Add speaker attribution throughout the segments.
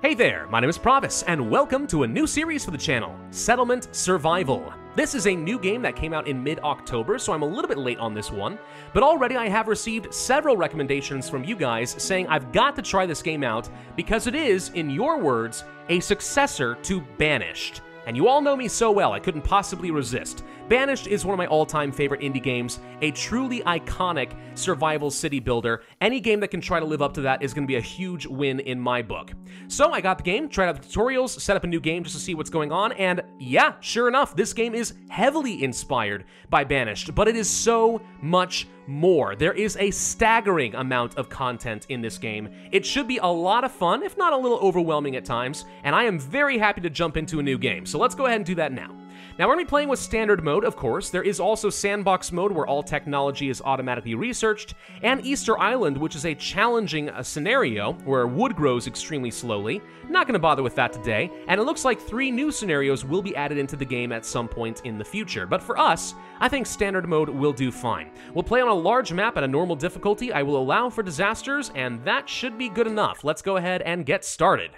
Speaker 1: Hey there, my name is Pravus, and welcome to a new series for the channel, Settlement Survival. This is a new game that came out in mid-October, so I'm a little bit late on this one, but already I have received several recommendations from you guys saying I've got to try this game out because it is, in your words, a successor to Banished. And you all know me so well, I couldn't possibly resist. Banished is one of my all-time favorite indie games, a truly iconic survival city builder. Any game that can try to live up to that is going to be a huge win in my book. So I got the game, tried out the tutorials, set up a new game just to see what's going on, and yeah, sure enough, this game is heavily inspired by Banished, but it is so much more. There is a staggering amount of content in this game. It should be a lot of fun, if not a little overwhelming at times, and I am very happy to jump into a new game. So let's go ahead and do that now. Now, we're going to be playing with standard mode, of course. There is also sandbox mode, where all technology is automatically researched, and Easter Island, which is a challenging uh, scenario where wood grows extremely slowly. Not going to bother with that today, and it looks like three new scenarios will be added into the game at some point in the future. But for us, I think standard mode will do fine. We'll play on a large map at a normal difficulty. I will allow for disasters, and that should be good enough. Let's go ahead and get started.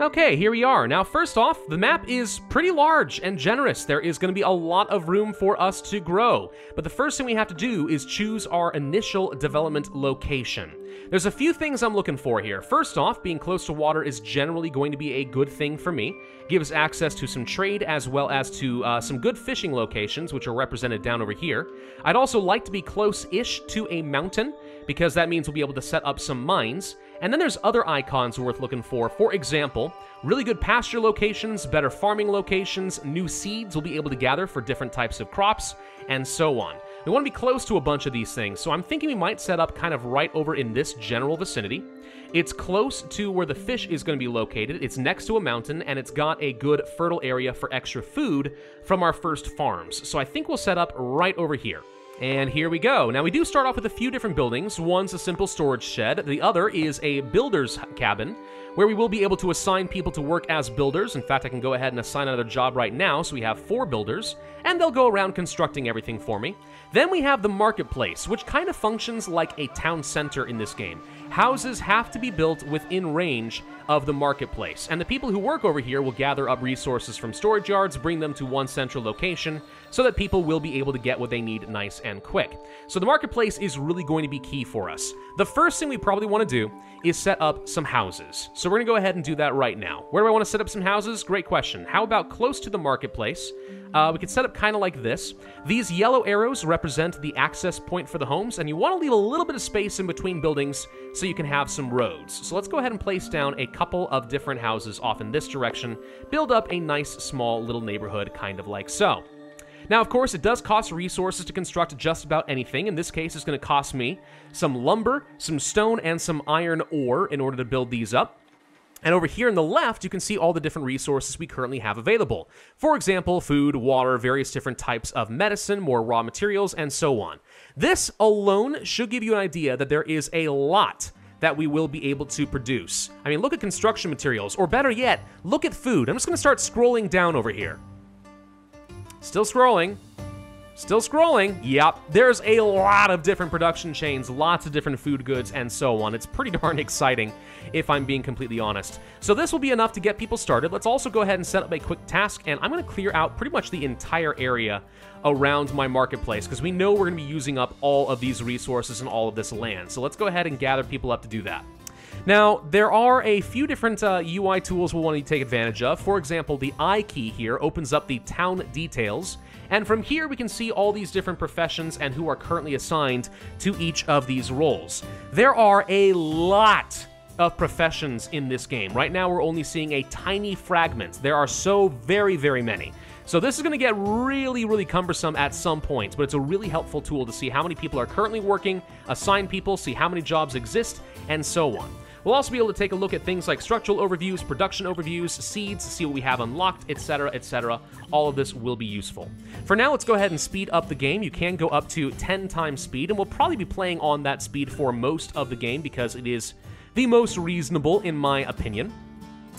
Speaker 1: Okay, here we are. Now, first off, the map is pretty large and generous. There is going to be a lot of room for us to grow. But the first thing we have to do is choose our initial development location. There's a few things I'm looking for here. First off, being close to water is generally going to be a good thing for me. Gives access to some trade as well as to uh, some good fishing locations, which are represented down over here. I'd also like to be close-ish to a mountain, because that means we'll be able to set up some mines. And then there's other icons worth looking for. For example, really good pasture locations, better farming locations, new seeds we'll be able to gather for different types of crops, and so on. We want to be close to a bunch of these things, so I'm thinking we might set up kind of right over in this general vicinity. It's close to where the fish is going to be located, it's next to a mountain, and it's got a good fertile area for extra food from our first farms. So I think we'll set up right over here. And here we go. Now, we do start off with a few different buildings. One's a simple storage shed, the other is a builder's cabin, where we will be able to assign people to work as builders. In fact, I can go ahead and assign another job right now, so we have four builders, and they'll go around constructing everything for me. Then we have the marketplace, which kind of functions like a town center in this game. Houses have to be built within range of the marketplace, and the people who work over here will gather up resources from storage yards, bring them to one central location, so that people will be able to get what they need nice and quick. So the marketplace is really going to be key for us. The first thing we probably want to do is set up some houses. So we're going to go ahead and do that right now. Where do I want to set up some houses? Great question. How about close to the marketplace? Uh, we could set up kind of like this. These yellow arrows represent the access point for the homes, and you want to leave a little bit of space in between buildings so you can have some roads. So let's go ahead and place down a couple of different houses off in this direction, build up a nice small little neighborhood kind of like so. Now, of course, it does cost resources to construct just about anything. In this case, it's going to cost me some lumber, some stone, and some iron ore in order to build these up. And over here on the left, you can see all the different resources we currently have available. For example, food, water, various different types of medicine, more raw materials, and so on. This alone should give you an idea that there is a lot that we will be able to produce. I mean, look at construction materials, or better yet, look at food. I'm just going to start scrolling down over here. Still scrolling. Still scrolling. Yep, there's a lot of different production chains, lots of different food goods, and so on. It's pretty darn exciting, if I'm being completely honest. So this will be enough to get people started. Let's also go ahead and set up a quick task, and I'm going to clear out pretty much the entire area around my marketplace, because we know we're going to be using up all of these resources and all of this land. So let's go ahead and gather people up to do that. Now, there are a few different uh, UI tools we'll want to take advantage of. For example, the I key here opens up the town details, and from here we can see all these different professions and who are currently assigned to each of these roles. There are a lot of professions in this game. Right now we're only seeing a tiny fragment. There are so very, very many. So this is going to get really, really cumbersome at some points, but it's a really helpful tool to see how many people are currently working, assign people, see how many jobs exist, and so on. We'll also be able to take a look at things like structural overviews, production overviews, seeds, see what we have unlocked, etc., etc. All of this will be useful. For now, let's go ahead and speed up the game. You can go up to 10 times speed, and we'll probably be playing on that speed for most of the game because it is the most reasonable in my opinion.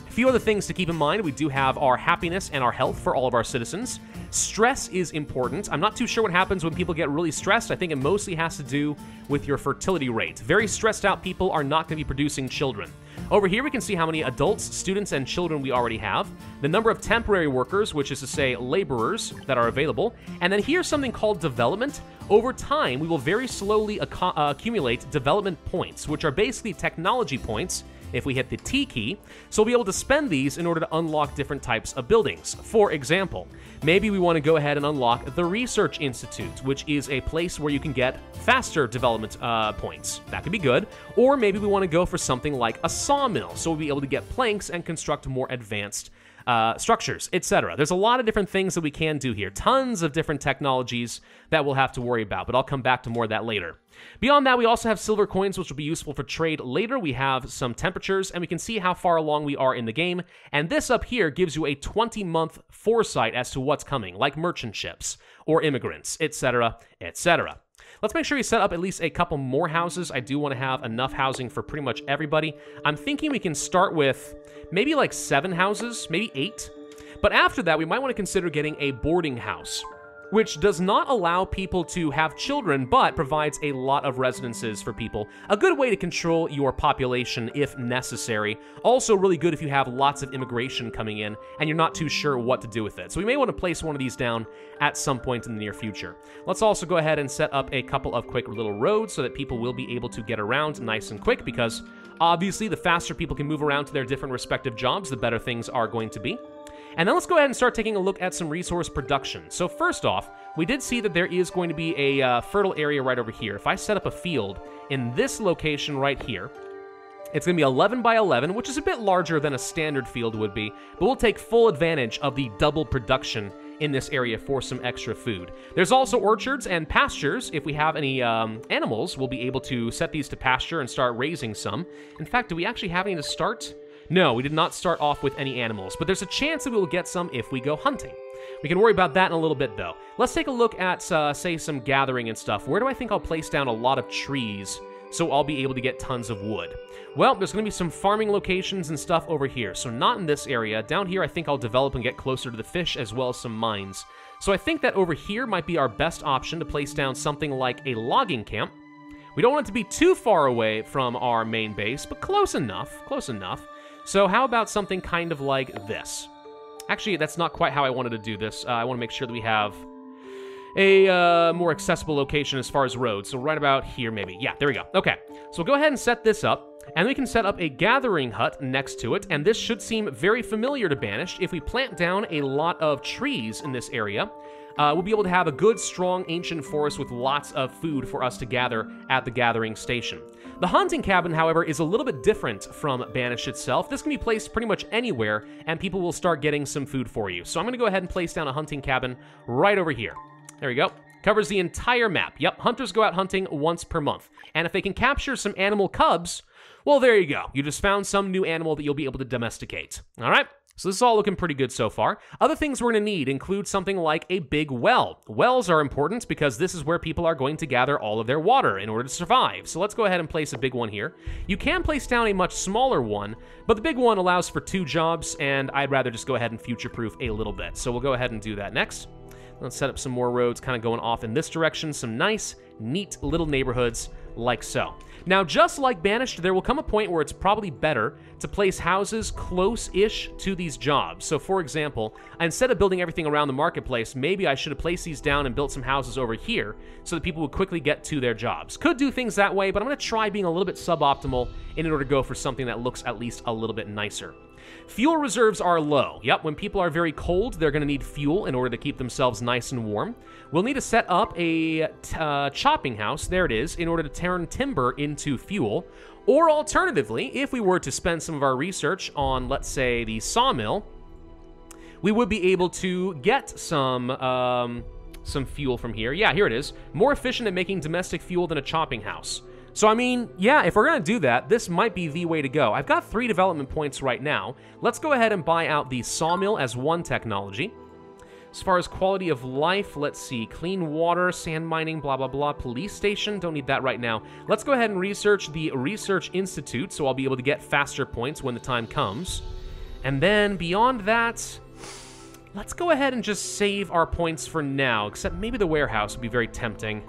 Speaker 1: A few other things to keep in mind. We do have our happiness and our health for all of our citizens. Stress is important. I'm not too sure what happens when people get really stressed. I think it mostly has to do with your fertility rate. Very stressed out people are not going to be producing children. Over here, we can see how many adults, students, and children we already have, the number of temporary workers, which is to say laborers, that are available, and then here's something called development. Over time, we will very slowly uh, accumulate development points, which are basically technology points if we hit the T key, so we'll be able to spend these in order to unlock different types of buildings. For example, maybe we want to go ahead and unlock the Research Institute, which is a place where you can get faster development uh, points. That could be good. Or maybe we want to go for something like a sawmill, so we'll be able to get planks and construct more advanced uh, structures, etc. There's a lot of different things that we can do here. Tons of different technologies that we'll have to worry about, but I'll come back to more of that later. Beyond that, we also have silver coins, which will be useful for trade later. We have some temperatures, and we can see how far along we are in the game. And this up here gives you a 20 month foresight as to what's coming, like merchant ships or immigrants, etc., etc. Let's make sure we set up at least a couple more houses. I do want to have enough housing for pretty much everybody. I'm thinking we can start with maybe like seven houses, maybe eight. But after that, we might want to consider getting a boarding house which does not allow people to have children, but provides a lot of residences for people. A good way to control your population if necessary. Also, really good if you have lots of immigration coming in and you're not too sure what to do with it. So, we may want to place one of these down at some point in the near future. Let's also go ahead and set up a couple of quick little roads so that people will be able to get around nice and quick because obviously, the faster people can move around to their different respective jobs, the better things are going to be. And then let's go ahead and start taking a look at some resource production. So first off, we did see that there is going to be a uh, fertile area right over here. If I set up a field in this location right here, it's going to be 11 by 11, which is a bit larger than a standard field would be, but we'll take full advantage of the double production in this area for some extra food. There's also orchards and pastures. If we have any um, animals, we'll be able to set these to pasture and start raising some. In fact, do we actually have any to start? No, we did not start off with any animals, but there's a chance that we will get some if we go hunting. We can worry about that in a little bit, though. Let's take a look at, uh, say, some gathering and stuff. Where do I think I'll place down a lot of trees so I'll be able to get tons of wood? Well, there's going to be some farming locations and stuff over here, so not in this area. Down here, I think I'll develop and get closer to the fish as well as some mines. So I think that over here might be our best option to place down something like a logging camp. We don't want it to be too far away from our main base, but close enough, close enough. So how about something kind of like this? Actually, that's not quite how I wanted to do this. Uh, I want to make sure that we have a uh, more accessible location as far as roads. So right about here, maybe. Yeah, there we go. Okay, so we'll go ahead and set this up. And we can set up a gathering hut next to it, and this should seem very familiar to Banished. If we plant down a lot of trees in this area, uh, we'll be able to have a good, strong, ancient forest with lots of food for us to gather at the gathering station. The hunting cabin, however, is a little bit different from Banish itself. This can be placed pretty much anywhere, and people will start getting some food for you. So I'm going to go ahead and place down a hunting cabin right over here. There we go. Covers the entire map. Yep, hunters go out hunting once per month. And if they can capture some animal cubs, well, there you go. You just found some new animal that you'll be able to domesticate. All right? So this is all looking pretty good so far. Other things we're going to need include something like a big well. Wells are important because this is where people are going to gather all of their water in order to survive. So let's go ahead and place a big one here. You can place down a much smaller one, but the big one allows for two jobs, and I'd rather just go ahead and future-proof a little bit. So we'll go ahead and do that next. Let's set up some more roads kind of going off in this direction. Some nice, neat little neighborhoods like so. Now, just like Banished, there will come a point where it's probably better to place houses close-ish to these jobs. So, for example, instead of building everything around the marketplace, maybe I should have placed these down and built some houses over here so that people would quickly get to their jobs. Could do things that way, but I'm going to try being a little bit suboptimal in order to go for something that looks at least a little bit nicer. Fuel reserves are low. Yep, when people are very cold, they're going to need fuel in order to keep themselves nice and warm. We'll need to set up a uh, chopping house, there it is, in order to turn timber into fuel. Or alternatively, if we were to spend some of our research on, let's say, the sawmill, we would be able to get some... Um, some fuel from here. Yeah, here it is. More efficient at making domestic fuel than a chopping house. So, I mean, yeah, if we're to do that, this might be the way to go. I've got three development points right now. Let's go ahead and buy out the sawmill as one technology. As far as quality of life, let's see. Clean water, sand mining, blah, blah, blah. Police station, don't need that right now. Let's go ahead and research the Research Institute, so I'll be able to get faster points when the time comes. And then beyond that, Let's go ahead and just save our points for now, except maybe the warehouse would be very tempting.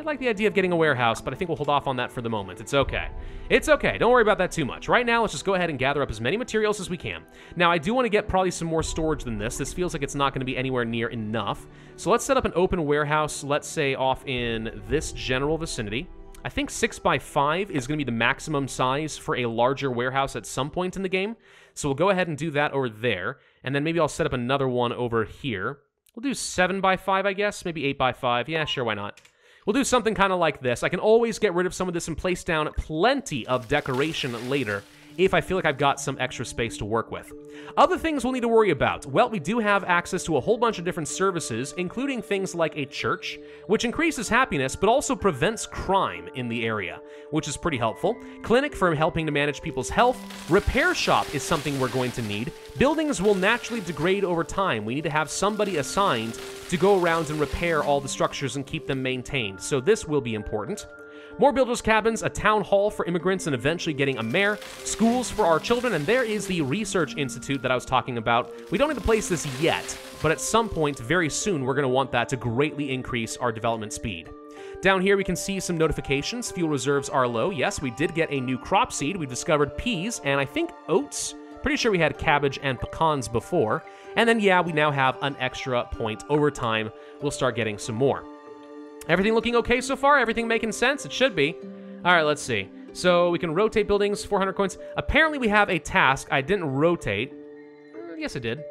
Speaker 1: I like the idea of getting a warehouse, but I think we'll hold off on that for the moment. It's okay. It's okay. Don't worry about that too much. Right now, let's just go ahead and gather up as many materials as we can. Now, I do want to get probably some more storage than this. This feels like it's not going to be anywhere near enough. So let's set up an open warehouse, let's say off in this general vicinity. I think 6 by 5 is going to be the maximum size for a larger warehouse at some point in the game. So we'll go ahead and do that over there. And then maybe I'll set up another one over here. We'll do 7 by 5 I guess. Maybe 8 by 5 Yeah, sure, why not? We'll do something kind of like this. I can always get rid of some of this and place down plenty of decoration later if I feel like I've got some extra space to work with. Other things we'll need to worry about. Well, we do have access to a whole bunch of different services, including things like a church, which increases happiness but also prevents crime in the area, which is pretty helpful. Clinic for helping to manage people's health. Repair shop is something we're going to need. Buildings will naturally degrade over time. We need to have somebody assigned to go around and repair all the structures and keep them maintained, so this will be important. More builders' cabins, a town hall for immigrants, and eventually getting a mayor, schools for our children, and there is the research institute that I was talking about. We don't need to place this yet, but at some point very soon we're going to want that to greatly increase our development speed. Down here we can see some notifications. Fuel reserves are low. Yes, we did get a new crop seed. We've discovered peas and I think oats. Pretty sure we had cabbage and pecans before. And then yeah, we now have an extra point over time. We'll start getting some more. Everything looking okay so far? Everything making sense? It should be. All right, let's see. So we can rotate buildings, 400 coins. Apparently we have a task I didn't rotate. Uh, yes, I did.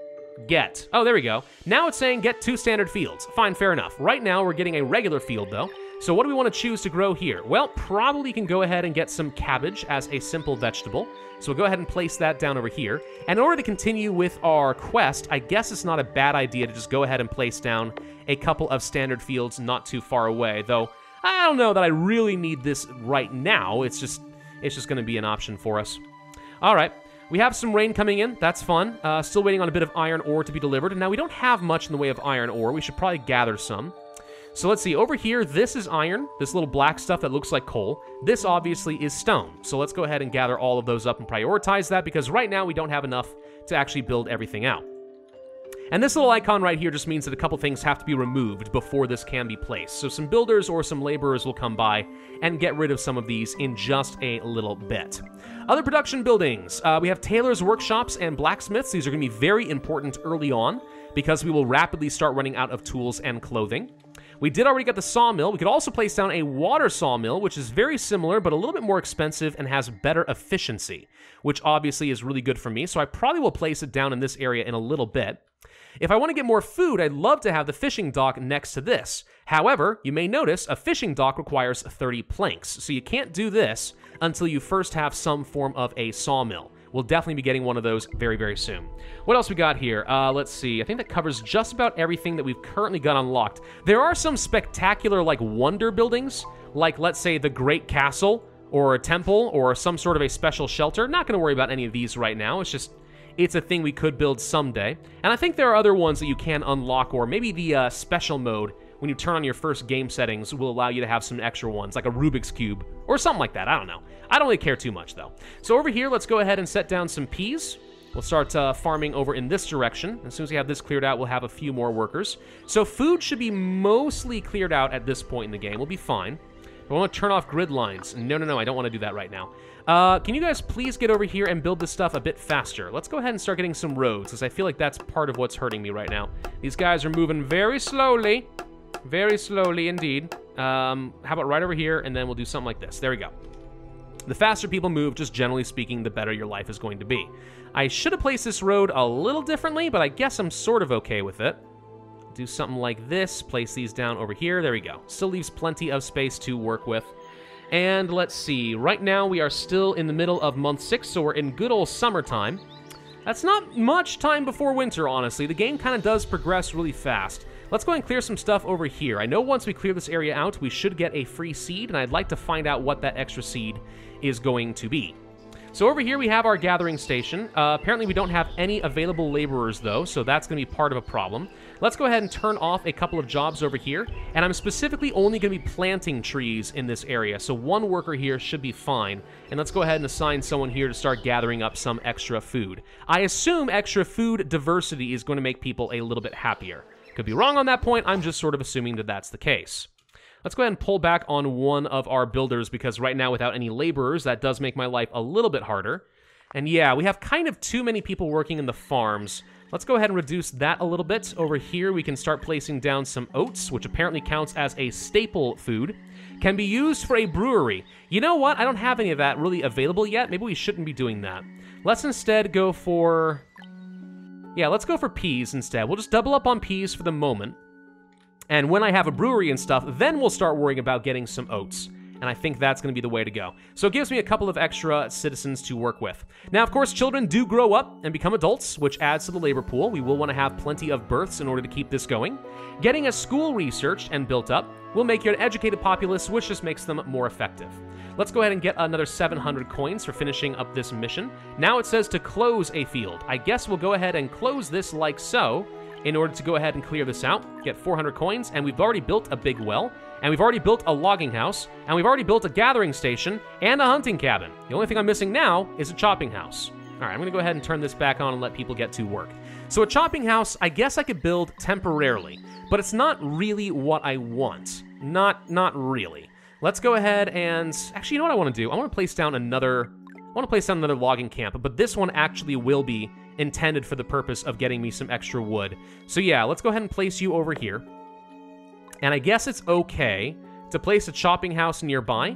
Speaker 1: Get. Oh, there we go. Now it's saying get two standard fields. Fine, fair enough. Right now we're getting a regular field, though. So what do we want to choose to grow here? Well, probably can go ahead and get some cabbage as a simple vegetable. So we'll go ahead and place that down over here. And in order to continue with our quest, I guess it's not a bad idea to just go ahead and place down a couple of standard fields not too far away, though I don't know that I really need this right now. It's just it's just going to be an option for us. All right. We have some rain coming in. That's fun. Uh, still waiting on a bit of iron ore to be delivered. And now, we don't have much in the way of iron ore. We should probably gather some. So let's see, over here, this is iron, this little black stuff that looks like coal. This obviously is stone. So let's go ahead and gather all of those up and prioritize that because right now we don't have enough to actually build everything out. And this little icon right here just means that a couple things have to be removed before this can be placed. So some builders or some laborers will come by and get rid of some of these in just a little bit. Other production buildings. Uh, we have tailors' workshops and blacksmiths. These are going to be very important early on because we will rapidly start running out of tools and clothing. We did already get the sawmill. We could also place down a water sawmill, which is very similar, but a little bit more expensive and has better efficiency, which obviously is really good for me. So I probably will place it down in this area in a little bit. If I want to get more food, I'd love to have the fishing dock next to this. However, you may notice a fishing dock requires 30 planks, so you can't do this until you first have some form of a sawmill. We'll definitely be getting one of those very, very soon. What else we got here? Uh, let's see. I think that covers just about everything that we've currently got unlocked. There are some spectacular, like, wonder buildings, like, let's say, the Great Castle, or a temple, or some sort of a special shelter. Not going to worry about any of these right now. It's just it's a thing we could build someday. And I think there are other ones that you can unlock, or maybe the uh, special mode when you turn on your first game settings will allow you to have some extra ones, like a Rubik's Cube, or something like that. I don't know. I don't really care too much, though. So over here, let's go ahead and set down some peas. We'll start uh, farming over in this direction. As soon as we have this cleared out, we'll have a few more workers. So food should be mostly cleared out at this point in the game. We'll be fine. I want to turn off grid lines. No, no, no, I don't want to do that right now. Uh, can you guys please get over here and build this stuff a bit faster? Let's go ahead and start getting some roads, because I feel like that's part of what's hurting me right now. These guys are moving very slowly. Very slowly indeed. Um, how about right over here, and then we'll do something like this. There we go. The faster people move, just generally speaking, the better your life is going to be. I should have placed this road a little differently, but I guess I'm sort of okay with it. Do something like this, place these down over here. There we go. Still leaves plenty of space to work with. And let's see, right now we are still in the middle of month six, so we're in good old summertime. That's not much time before winter, honestly. The game kind of does progress really fast. Let's go and clear some stuff over here. I know once we clear this area out, we should get a free seed, and I'd like to find out what that extra seed is going to be. So over here we have our gathering station. Uh, apparently we don't have any available laborers though, so that's going to be part of a problem. Let's go ahead and turn off a couple of jobs over here, and I'm specifically only going to be planting trees in this area, so one worker here should be fine. And let's go ahead and assign someone here to start gathering up some extra food. I assume extra food diversity is going to make people a little bit happier. Could be wrong on that point, I'm just sort of assuming that that's the case. Let's go ahead and pull back on one of our builders because right now without any laborers, that does make my life a little bit harder. And yeah, we have kind of too many people working in the farms. Let's go ahead and reduce that a little bit. Over here, we can start placing down some oats, which apparently counts as a staple food. Can be used for a brewery. You know what? I don't have any of that really available yet. Maybe we shouldn't be doing that. Let's instead go for... Yeah, let's go for peas instead. We'll just double up on peas for the moment. And when I have a brewery and stuff, then we'll start worrying about getting some oats. And I think that's going to be the way to go. So it gives me a couple of extra citizens to work with. Now, of course, children do grow up and become adults, which adds to the labor pool. We will want to have plenty of births in order to keep this going. Getting a school researched and built up will make you an educated populace, which just makes them more effective. Let's go ahead and get another 700 coins for finishing up this mission. Now it says to close a field. I guess we'll go ahead and close this like so in order to go ahead and clear this out, get 400 coins, and we've already built a big well, and we've already built a logging house, and we've already built a gathering station and a hunting cabin. The only thing I'm missing now is a chopping house. All right, I'm gonna go ahead and turn this back on and let people get to work. So a chopping house, I guess I could build temporarily, but it's not really what I want. Not, not really. Let's go ahead and, actually, you know what I wanna do? I wanna place down another, I wanna place down another logging camp, but this one actually will be intended for the purpose of getting me some extra wood. So yeah, let's go ahead and place you over here. And I guess it's okay to place a chopping house nearby,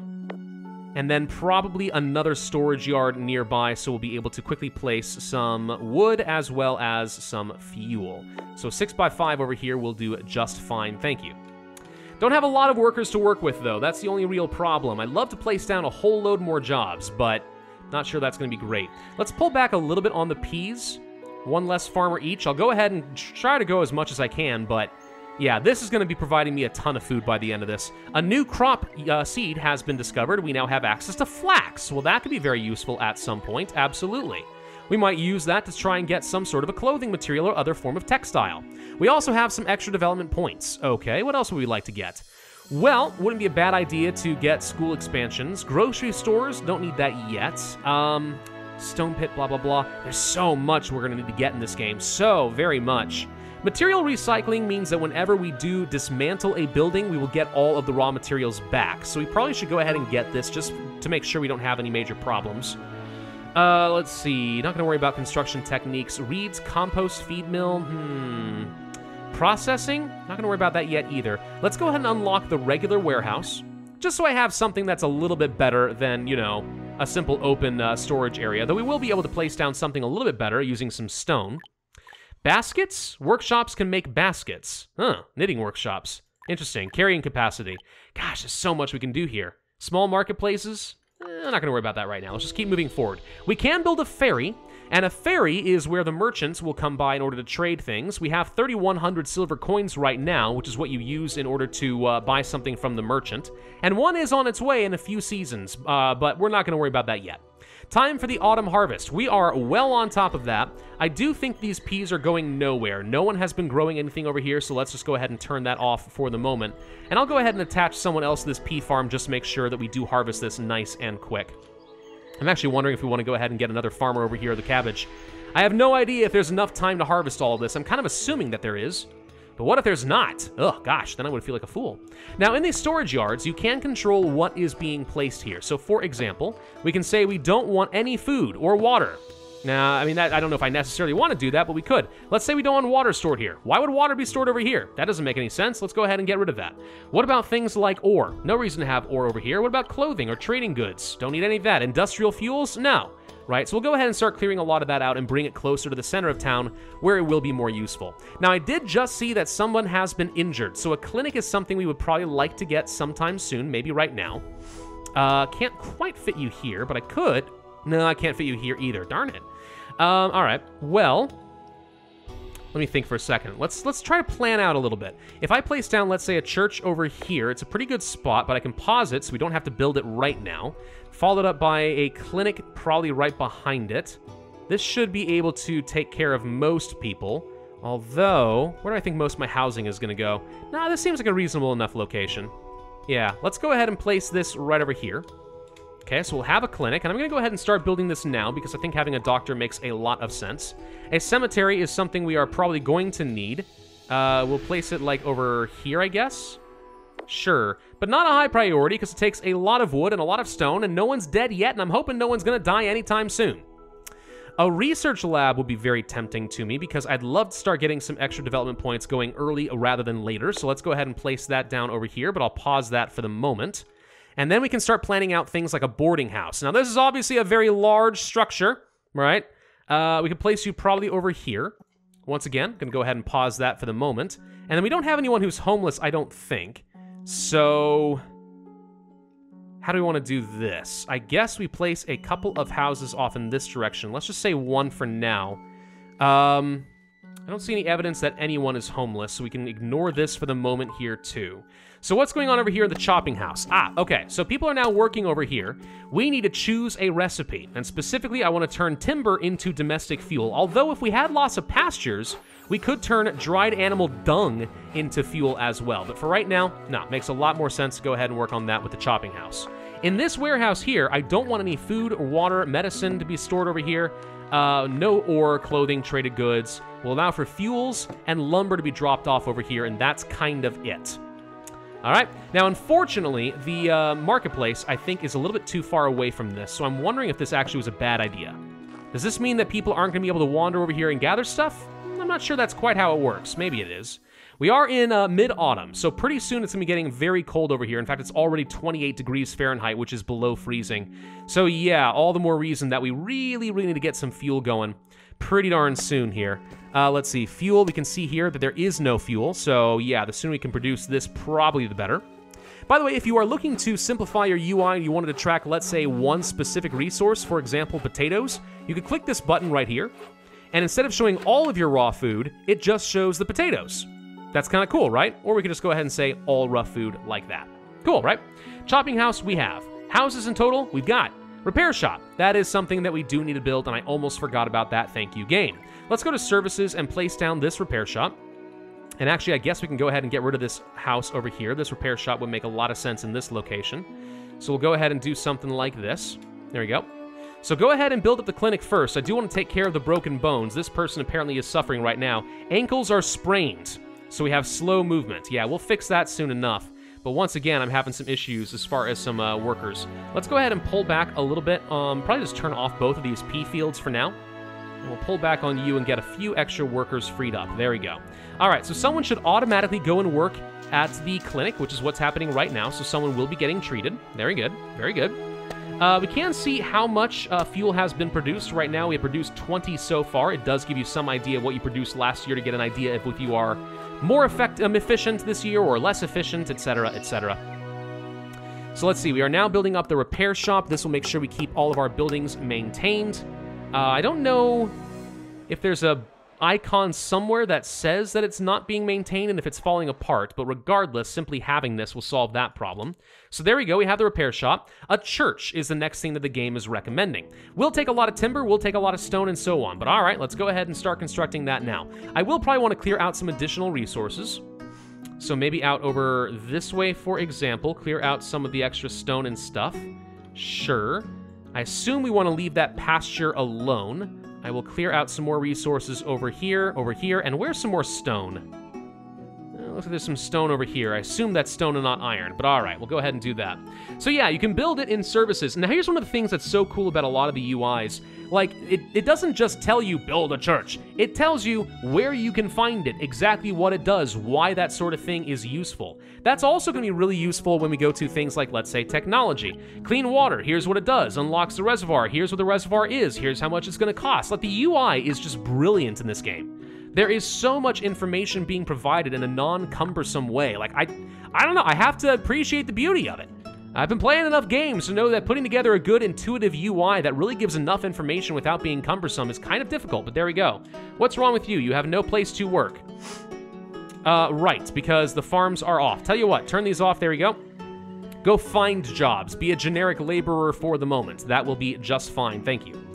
Speaker 1: and then probably another storage yard nearby so we'll be able to quickly place some wood as well as some fuel. So 6x5 over here will do just fine, thank you. Don't have a lot of workers to work with though, that's the only real problem. I'd love to place down a whole load more jobs, but not sure that's going to be great. Let's pull back a little bit on the peas. One less farmer each. I'll go ahead and try to go as much as I can, but yeah, this is going to be providing me a ton of food by the end of this. A new crop uh, seed has been discovered. We now have access to flax. Well, that could be very useful at some point. Absolutely. We might use that to try and get some sort of a clothing material or other form of textile. We also have some extra development points. Okay, what else would we like to get? Well, wouldn't be a bad idea to get school expansions. Grocery stores, don't need that yet. Um, stone pit, blah, blah, blah. There's so much we're going to need to get in this game. So very much. Material recycling means that whenever we do dismantle a building, we will get all of the raw materials back. So we probably should go ahead and get this just to make sure we don't have any major problems. Uh, let's see. Not going to worry about construction techniques. Reeds compost feed mill. Hmm. Processing, not going to worry about that yet either. Let's go ahead and unlock the regular warehouse, just so I have something that's a little bit better than, you know, a simple open uh, storage area, though we will be able to place down something a little bit better using some stone. Baskets? Workshops can make baskets. Huh, knitting workshops. Interesting. Carrying capacity. Gosh, there's so much we can do here. Small marketplaces? Eh, I'm not going to worry about that right now. Let's just keep moving forward. We can build a ferry, and a ferry is where the merchants will come by in order to trade things. We have 3,100 silver coins right now, which is what you use in order to uh, buy something from the merchant. And one is on its way in a few seasons, uh, but we're not going to worry about that yet. Time for the autumn harvest. We are well on top of that. I do think these peas are going nowhere. No one has been growing anything over here, so let's just go ahead and turn that off for the moment. And I'll go ahead and attach someone else to this pea farm just to make sure that we do harvest this nice and quick. I'm actually wondering if we want to go ahead and get another farmer over here the cabbage. I have no idea if there's enough time to harvest all this. I'm kind of assuming that there is. But what if there's not? Oh gosh, then I would feel like a fool. Now, in these storage yards, you can control what is being placed here. So, for example, we can say we don't want any food or water. Now, I mean, that, I don't know if I necessarily want to do that, but we could. Let's say we don't want water stored here. Why would water be stored over here? That doesn't make any sense. Let's go ahead and get rid of that. What about things like ore? No reason to have ore over here. What about clothing or trading goods? Don't need any of that. Industrial fuels? No. Right, so we'll go ahead and start clearing a lot of that out and bring it closer to the center of town where it will be more useful. Now, I did just see that someone has been injured, so a clinic is something we would probably like to get sometime soon, maybe right now. Uh, can't quite fit you here, but I could. No, I can't fit you here either. Darn it. Um, all right. Well, let me think for a second. Let's let's try to plan out a little bit. If I place down, let's say, a church over here, it's a pretty good spot, but I can pause it so we don't have to build it right now. Followed up by a clinic probably right behind it. This should be able to take care of most people. Although, where do I think most of my housing is going to go? Nah, this seems like a reasonable enough location. Yeah, let's go ahead and place this right over here. Okay, so we'll have a clinic, and I'm going to go ahead and start building this now because I think having a doctor makes a lot of sense. A cemetery is something we are probably going to need. Uh, we'll place it, like, over here, I guess? Sure, but not a high priority because it takes a lot of wood and a lot of stone, and no one's dead yet, and I'm hoping no one's going to die anytime soon. A research lab would be very tempting to me because I'd love to start getting some extra development points going early rather than later. So let's go ahead and place that down over here, but I'll pause that for the moment. And then we can start planning out things like a boarding house. Now, this is obviously a very large structure, right? Uh, we can place you probably over here. Once again, I'm going to go ahead and pause that for the moment. And then we don't have anyone who's homeless, I don't think. So how do we want to do this? I guess we place a couple of houses off in this direction. Let's just say one for now. Um, I don't see any evidence that anyone is homeless, so we can ignore this for the moment here too. So what's going on over here in the chopping house? Ah, okay, so people are now working over here. We need to choose a recipe, and specifically I want to turn timber into domestic fuel. Although if we had lots of pastures, we could turn dried animal dung into fuel as well. But for right now, no, makes a lot more sense to go ahead and work on that with the chopping house. In this warehouse here, I don't want any food, or water, medicine to be stored over here. Uh, no ore, clothing, traded goods. We'll allow for fuels and lumber to be dropped off over here, and that's kind of it. All right. Now, unfortunately, the uh, marketplace, I think, is a little bit too far away from this, so I'm wondering if this actually was a bad idea. Does this mean that people aren't going to be able to wander over here and gather stuff? I'm not sure that's quite how it works. Maybe it is. We are in uh, mid-autumn, so pretty soon it's to be getting very cold over here. In fact, it's already 28 degrees Fahrenheit, which is below freezing. So yeah, all the more reason that we really, really need to get some fuel going pretty darn soon here. Uh, let's see, fuel, we can see here that there is no fuel, so yeah, the sooner we can produce this, probably the better. By the way, if you are looking to simplify your UI and you wanted to track, let's say, one specific resource, for example, potatoes, you could click this button right here, and instead of showing all of your raw food, it just shows the potatoes. That's kind of cool, right? Or we could just go ahead and say all rough food like that. Cool, right? Chopping house, we have. Houses in total, we've got. Repair shop, that is something that we do need to build, and I almost forgot about that, thank you, game. Let's go to services and place down this repair shop. And actually, I guess we can go ahead and get rid of this house over here. This repair shop would make a lot of sense in this location. So we'll go ahead and do something like this. There we go. So go ahead and build up the clinic first. I do want to take care of the broken bones. This person apparently is suffering right now. Ankles are sprained, so we have slow movement. Yeah, we'll fix that soon enough. But once again, I'm having some issues as far as some uh, workers. Let's go ahead and pull back a little bit. Um, probably just turn off both of these pea fields for now. And we'll pull back on you and get a few extra workers freed up. There we go. All right, so someone should automatically go and work at the clinic, which is what's happening right now. So someone will be getting treated. Very good. Very good. Uh, we can see how much uh, fuel has been produced. Right now, we have produced 20 so far. It does give you some idea of what you produced last year to get an idea if you are more effect- um, efficient this year or less efficient, etc., etc. So let's see. We are now building up the repair shop. This will make sure we keep all of our buildings maintained. Uh, I don't know if there's a icon somewhere that says that it's not being maintained and if it's falling apart, but regardless, simply having this will solve that problem. So there we go, we have the repair shop. A church is the next thing that the game is recommending. We'll take a lot of timber, we'll take a lot of stone and so on, but all right, let's go ahead and start constructing that now. I will probably want to clear out some additional resources. So maybe out over this way, for example, clear out some of the extra stone and stuff. Sure. I assume we want to leave that pasture alone. I will clear out some more resources over here, over here, and where's some more stone? Looks like there's some stone over here. I assume that's stone and not iron, but all right, we'll go ahead and do that. So yeah, you can build it in services. Now here's one of the things that's so cool about a lot of the UIs. Like, it, it doesn't just tell you build a church. It tells you where you can find it, exactly what it does, why that sort of thing is useful. That's also going to be really useful when we go to things like, let's say, technology. Clean water, here's what it does. Unlocks the reservoir, here's what the reservoir is, here's how much it's going to cost. Like, the UI is just brilliant in this game. There is so much information being provided in a non-cumbersome way. Like I I don't know, I have to appreciate the beauty of it. I've been playing enough games to know that putting together a good intuitive UI that really gives enough information without being cumbersome is kind of difficult, but there we go. What's wrong with you? You have no place to work. Uh, right, because the farms are off. Tell you what, turn these off, there we go. Go find jobs. Be a generic laborer for the moment. That will be just fine, thank you.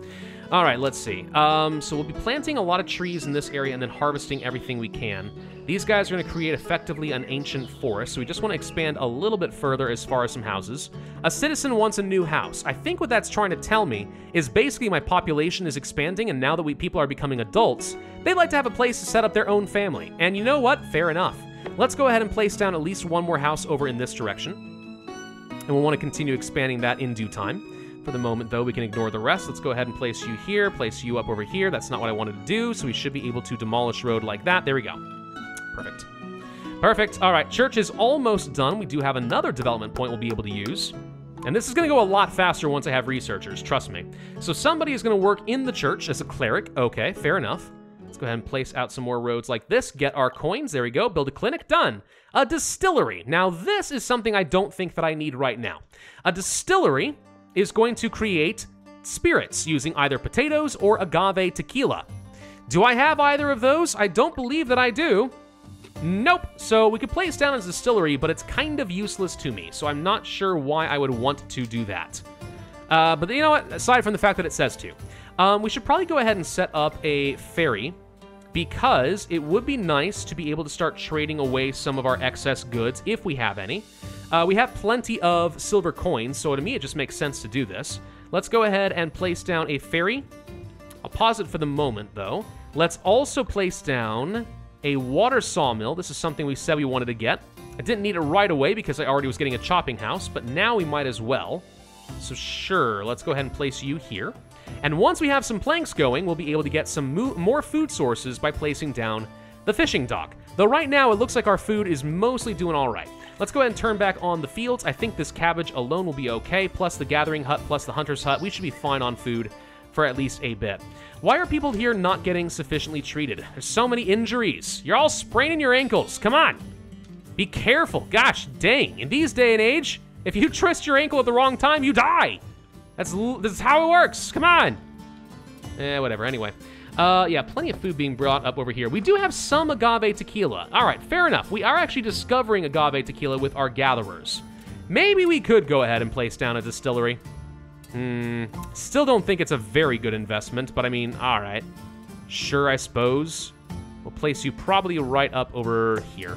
Speaker 1: All right, let's see. Um, so we'll be planting a lot of trees in this area and then harvesting everything we can. These guys are going to create effectively an ancient forest, so we just want to expand a little bit further as far as some houses. A citizen wants a new house. I think what that's trying to tell me is basically my population is expanding, and now that we people are becoming adults, they'd like to have a place to set up their own family. And you know what? Fair enough. Let's go ahead and place down at least one more house over in this direction. And we'll want to continue expanding that in due time. For the moment, though, we can ignore the rest. Let's go ahead and place you here, place you up over here. That's not what I wanted to do, so we should be able to demolish road like that. There we go. Perfect. Perfect. All right, church is almost done. We do have another development point we'll be able to use. And this is going to go a lot faster once I have researchers, trust me. So somebody is going to work in the church as a cleric. Okay, fair enough. Let's go ahead and place out some more roads like this. Get our coins. There we go. Build a clinic. Done. A distillery. Now, this is something I don't think that I need right now. A distillery is going to create spirits using either potatoes or agave tequila. Do I have either of those? I don't believe that I do. Nope. So we could place down as a distillery, but it's kind of useless to me, so I'm not sure why I would want to do that. Uh, but you know what? Aside from the fact that it says to, um, we should probably go ahead and set up a ferry because it would be nice to be able to start trading away some of our excess goods if we have any. Uh, we have plenty of silver coins, so to me it just makes sense to do this. Let's go ahead and place down a ferry. I'll pause it for the moment, though. Let's also place down a water sawmill. This is something we said we wanted to get. I didn't need it right away because I already was getting a chopping house, but now we might as well. So sure, let's go ahead and place you here. And once we have some planks going, we'll be able to get some more food sources by placing down the fishing dock. Though right now it looks like our food is mostly doing all right. Let's go ahead and turn back on the fields. I think this cabbage alone will be okay, plus the gathering hut, plus the hunter's hut. We should be fine on food for at least a bit. Why are people here not getting sufficiently treated? There's so many injuries. You're all spraining your ankles. Come on. Be careful. Gosh dang. In these day and age, if you twist your ankle at the wrong time, you die. That's this is how it works. Come on. Eh, whatever. Anyway. Uh, yeah, plenty of food being brought up over here. We do have some agave tequila. All right, fair enough. We are actually discovering agave tequila with our gatherers. Maybe we could go ahead and place down a distillery. Hmm, still don't think it's a very good investment, but I mean, all right. Sure, I suppose. We'll place you probably right up over here.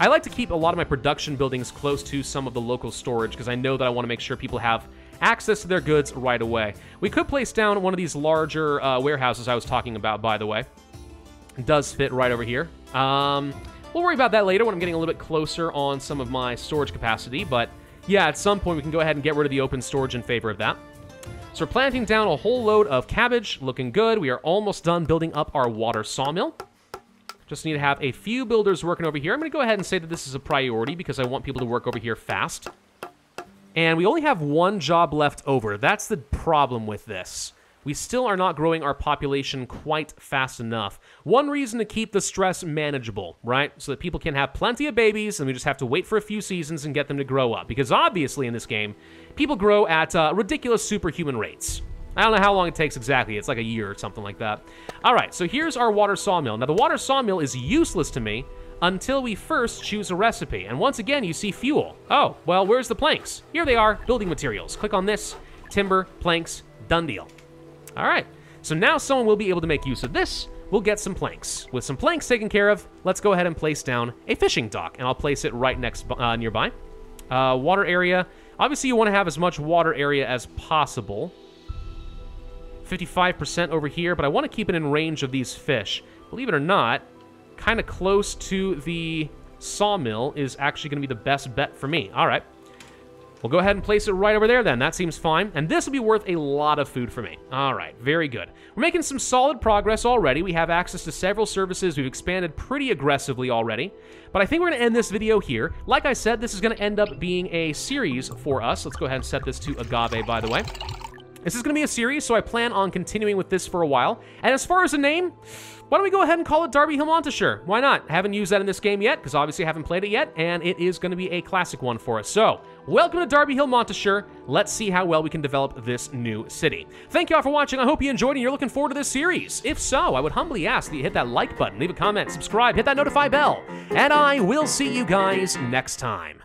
Speaker 1: I like to keep a lot of my production buildings close to some of the local storage because I know that I want to make sure people have access to their goods right away. We could place down one of these larger uh, warehouses I was talking about, by the way. It does fit right over here. Um, we'll worry about that later when I'm getting a little bit closer on some of my storage capacity, but yeah, at some point we can go ahead and get rid of the open storage in favor of that. So we're planting down a whole load of cabbage, looking good. We are almost done building up our water sawmill. Just need to have a few builders working over here. I'm going to go ahead and say that this is a priority because I want people to work over here fast. And we only have one job left over. That's the problem with this. We still are not growing our population quite fast enough. One reason to keep the stress manageable, right? So that people can have plenty of babies and we just have to wait for a few seasons and get them to grow up. Because obviously in this game, people grow at uh, ridiculous superhuman rates. I don't know how long it takes exactly. It's like a year or something like that. All right, so here's our water sawmill. Now, the water sawmill is useless to me until we first choose a recipe. And once again, you see fuel. Oh, well, where's the planks? Here they are, building materials. Click on this, timber, planks, done deal. All right, so now someone will be able to make use of this. We'll get some planks. With some planks taken care of, let's go ahead and place down a fishing dock, and I'll place it right next uh, nearby. Uh, water area. Obviously, you want to have as much water area as possible. 55% over here, but I want to keep it in range of these fish. Believe it or not, kind of close to the sawmill is actually going to be the best bet for me. All right. We'll go ahead and place it right over there then. That seems fine. And this will be worth a lot of food for me. All right, very good. We're making some solid progress already. We have access to several services. We've expanded pretty aggressively already. But I think we're going to end this video here. Like I said, this is going to end up being a series for us. Let's go ahead and set this to agave, by the way. This is going to be a series, so I plan on continuing with this for a while. And as far as a name, why don't we go ahead and call it Darby Hill Montashire? Why not? I Haven't used that in this game yet, because obviously I haven't played it yet, and it is going to be a classic one for us. So, welcome to Darby Hill Montashire. Let's see how well we can develop this new city. Thank you all for watching. I hope you enjoyed and you're looking forward to this series. If so, I would humbly ask that you hit that like button, leave a comment, subscribe, hit that notify bell, and I will see you guys next time.